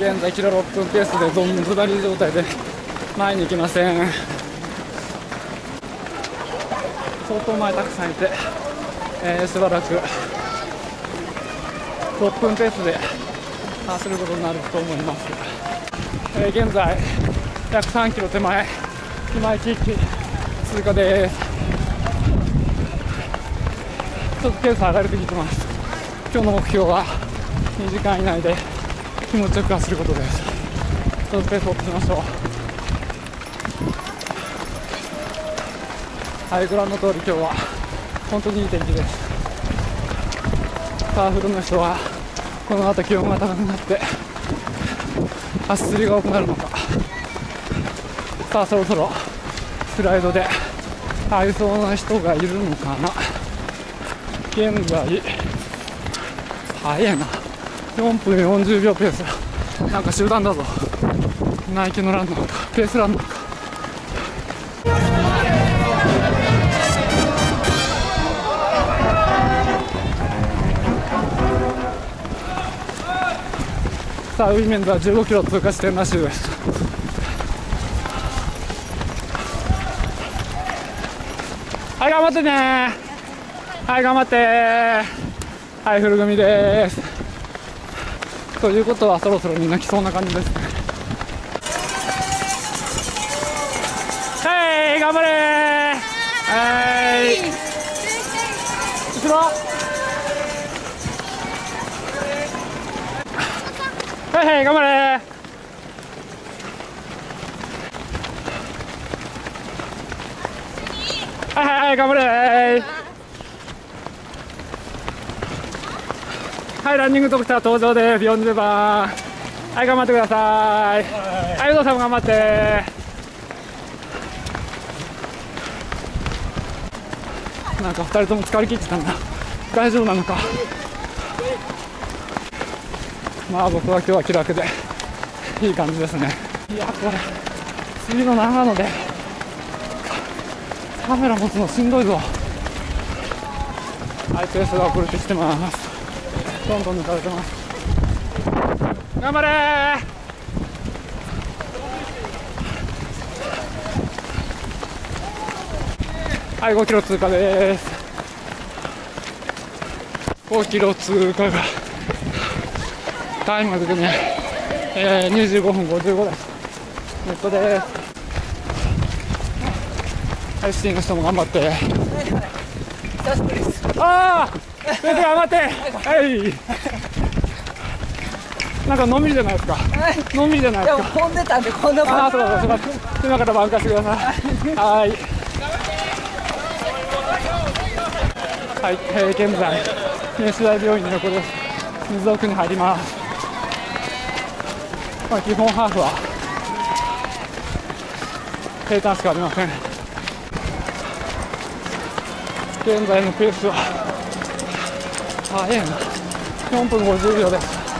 現在キロ6分ペースでどんずばり状態で前に行きません。相当前たくさんいて、えーしばらく6分ペースで走ることになると思います、えー現在約3キロ手前今駅通過です。ちょっとペース上がりすぎてます。今日の目標は2時間以内で。気持ちよく走ることですちょっとペースを落としましょう。はいご覧の通り今日は本当にいい天気です。パワフルの人はこの後気温が高くなって走りが多くなるのか。さあそろそろスライドで入りそうな人がいるのかな。現在早いな。4分40秒ペースなんか集団だぞ。ナイキのランなのかペースランなのか。さあウィメンズは15キロ通過してるらしいです。はい頑張ってね。はい頑張って。はい古組です。ということはそろそろみんな来そうな感じですね。はい頑張れはい。後ろ。はいはい頑張れはいはいはい頑張れはいランニングドクター登場です。40番はい頑張ってください。はい有働さんも頑張って。なんか2人とも疲れ切ってたんだ大丈夫なのか。まあ僕は今日は気楽でいい感じですね。いやこれ次の長野でカメラ持つのしんどいぞ。はいペースが遅れてきてます。どんどん抜かれてます。頑張れはい5キロ通過です。5キロ通過がタイムが出てね、えー、25分55です。ネットです。はいスティングしても頑張って久しぶりです。ああ先生頑張って。はい。なんかのんびりじゃないですか。のんびりじゃないですか。混んでたんで、こんなああ感そうだそうだ。今から挽回してください。はい。はい、えー、現在西大病院の横です。水奥に入ります。まあ基本ハーフは平坦しかありません。現在のペースは早いな4分50秒です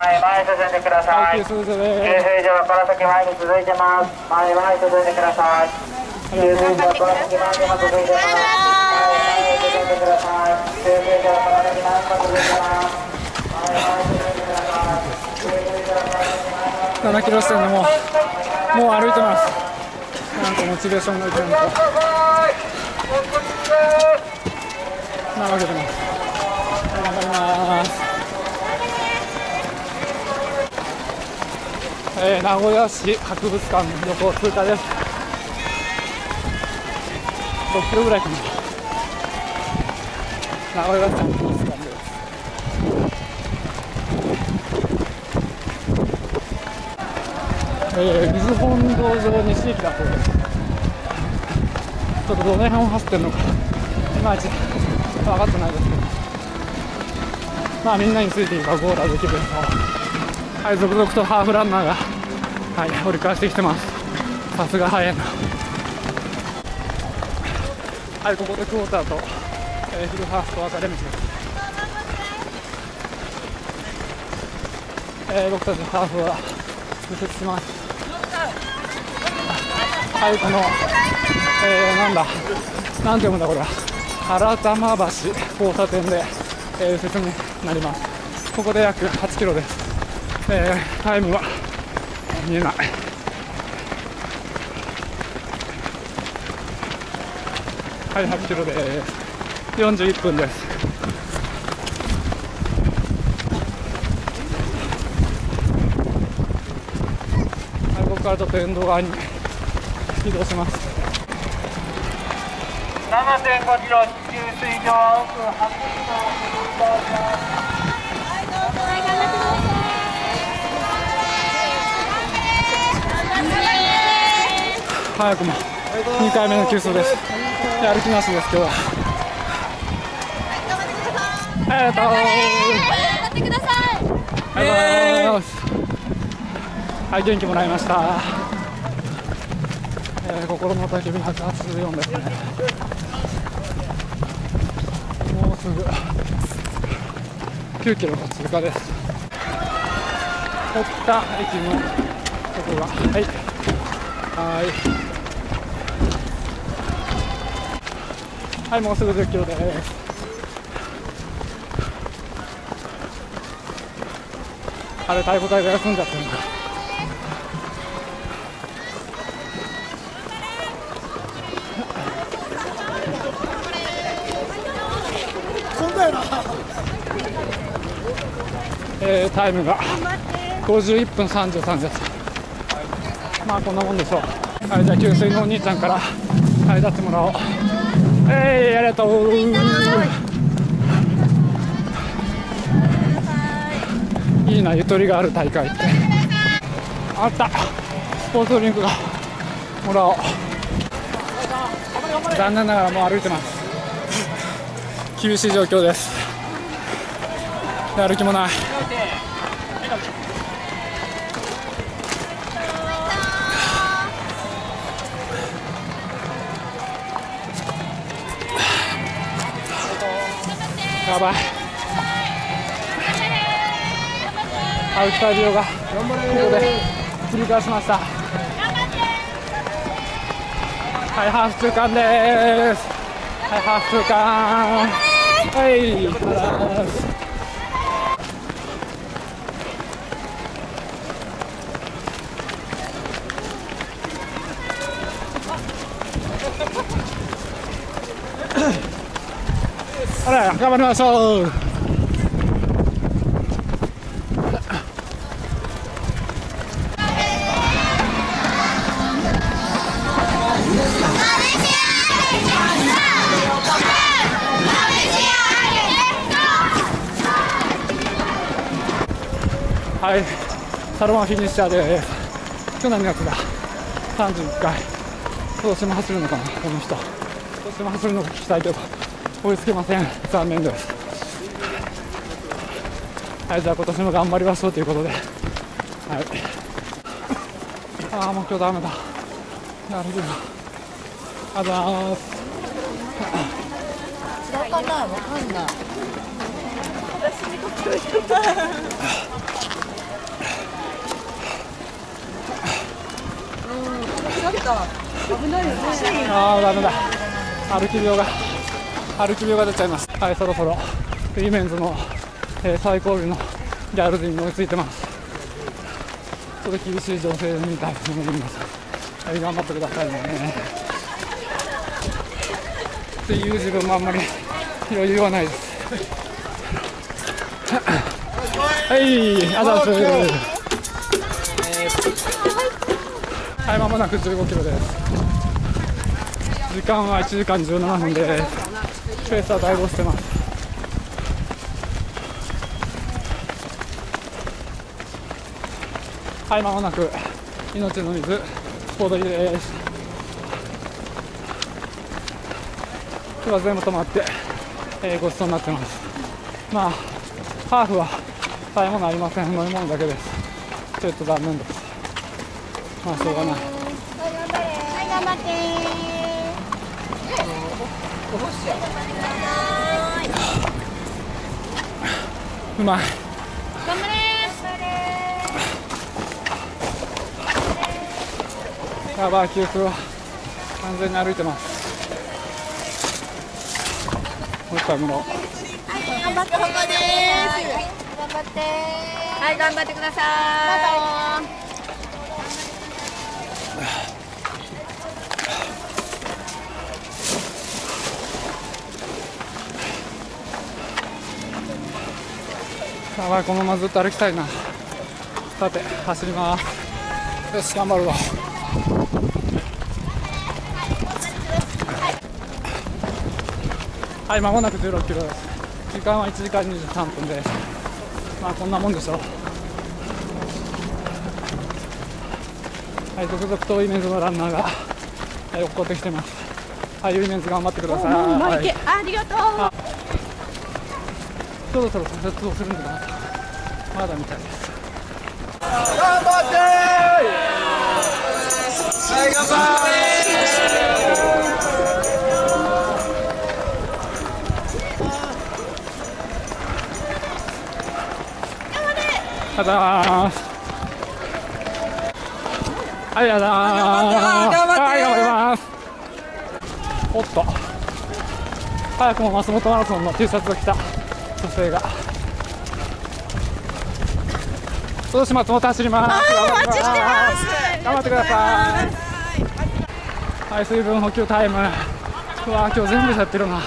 はい、前進んでくださはいはこの先前に続いてます。前、前進んでください。給水所はこの先前にも続いてます。前、前進んでください。給水所はこの先前にも続いてます。前、前進んでください。給水所はこの先前にも7キロ地点でもうもう歩いてますなんかモチベーションがいけないとなわけてますますえー、名古屋市博物館の横通過です。6キロぐらいかな。名古屋市博物館です。えー、水本道上西駅だそうです。ちょっとどの辺を走ってるのかいまいち分かってないですけど。まあみんなについていけばゴールはできるでしょうはい続々とハーフランナーがはい折り返してきてます。さすが早いなはいここでクォーターと、えーフルハーフと分かれ道です。えー僕たちハーフは右折しますはいこの、えー、なんだなんて読むんだこれは。原玉橋交差点で、えー右折になります。ここで約8キロです。えータイムは見えない。はい8キロです。41分です。はいここからちょっと沿道側に移動します。7.5キロ給水場奥8キロ運動します。早くも2回目の給水です歩きなしですけどありがとう頑張ってくださいありがとうはい元気もらいました、えー心の叫び爆発するようですねぐ9キロの通過です。堀田駅のとこがはい。はいはいもうすぐ10キロです。あれ太鼓隊が休んじゃってるのかタイムが。51分33です。まあこんなもんでしょう。はいじゃあ給水のお兄ちゃんから。はい立ってもらおう。えいありがとう。いいなゆとりがある大会って。あった。スポーツドリンクがもらおう。残念ながらもう歩いてます。厳しい状況です。で歩きもない。やばい。歩き旅をが。ここで。切り返しました。はいハーフ通過です。はいハーフ通過はいありがとうございますあら頑張りましょうはい。サロマンフィニッシャーです去年のやつだ。31回。今年も走るのかなこの人。今年も走るのか聞きたいけど追いつけません。残念です。はいじゃあ今年も頑張りましょうということで。はい。ああもう今日ダメだ。なるほどありがとうございます。わかんないわかんない。ああダメだ。歩き病が歩き病が出ちゃいます。はいそろそろウィメンズの、えー最後尾のギャルズに追いついてます。ちょっと厳しい情勢みたいなのも皆さんはい頑張ってくださいね。っていう自分もあんまり余裕はないです。はいあざす。はい、まもなく15キロです。時間は1時間17分です。ペースはだいぶ落ちてます。はい、まもなく命の水、スポート入りです。今日は全部止まって、えーごちそうになってます。まあ、ハーフは食べ物ありません。飲み物だけです。ちょっと残念です。まあ、しょうがない。はい頑張ってこぼしちゃううまい。頑張れやばい、給水は完全に歩いてます。もう一回もらおう。頑張ってここです頑張ってはい頑張ってくださバイいやばいこのままずっと歩きたいな。さて走ります。よし頑張るわはい間もなく16キロです。時間は1時間23分でまあこんなもんでしょう。はい続々とウィメンズのランナーがはい落っこってきてます。はいウィメンズ頑張ってください、はい。マイケありがとうそろそろ左折をするんだなとまだみたい。ですあざーすはい。あざーす頑張ってはい。頑張りますおっと早くも松本マラソンの T シャツを着た女性が。今年松本走ります。頑張ってます。頑張ってください。はい水分補給タイム。うわ今日全部やってるな。は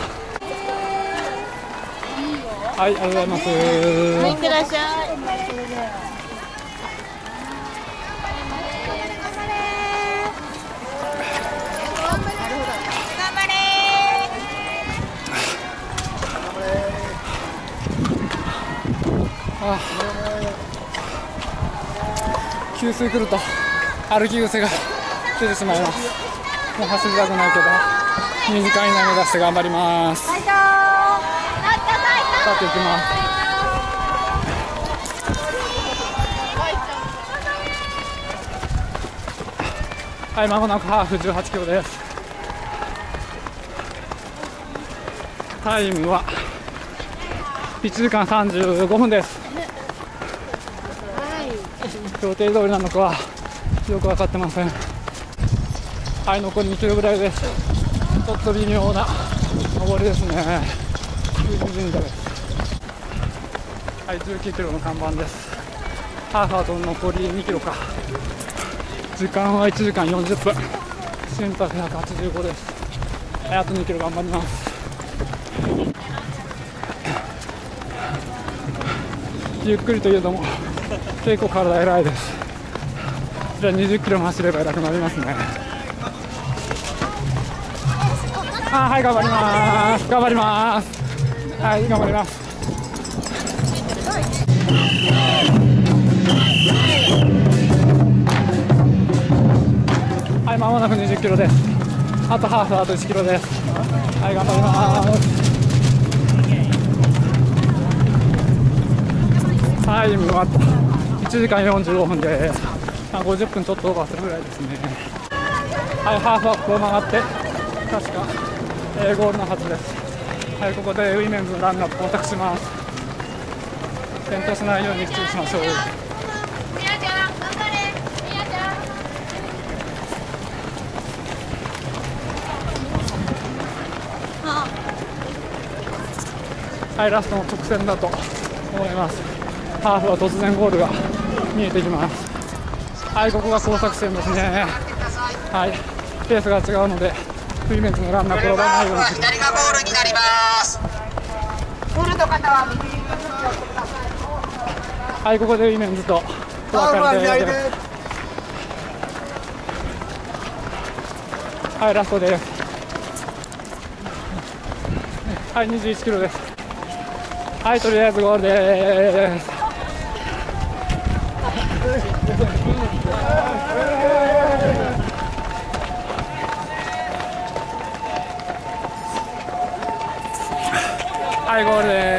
いありがとうございます。いってらっしゃい給水来ると歩き癖が出てしまいます。もう走りたくないけど2時間以内目指して頑張ります。ファイトーナイトさっていきます。はいまもなくハーフ18キロです。タイムは1時間35分です。予定通りなのかはよく分かってません。はい残り2キロぐらいです。ちょっと微妙な上りですね。九十神社です。はい19キロの看板です。ハーフあと残り2キロか。時間は1時間40分。心拍185です。あと2キロ頑張ります。ゆっくりといえども結構体偉いですじゃあ20キロも走れば偉くなりますね。あはい頑張ります。頑張ります。はい頑張ります。はいまもなく20キロです。あとハーフあと1キロです。はい頑張ります。タイムは1時間45分で、まあ、50分ちょっとオーバーするぐらいですね。はいハーフはここを曲がって確か、えーゴールのはずです。はいここでウィメンズのランナー到着します。転倒しないように注意しましょう。はい、ラストの直線だと思います。ハーフは突然ゴールが。見えてきます。はい、ここが交錯線ですね。はい、ペースが違うので、ウィメンズのランナー転ばないように。左がゴールになりますはい、ここでウィメンズとお別れで。はい、ラストです。はい、21キロです。はい、とりあえずゴールです。はい、ゴールです。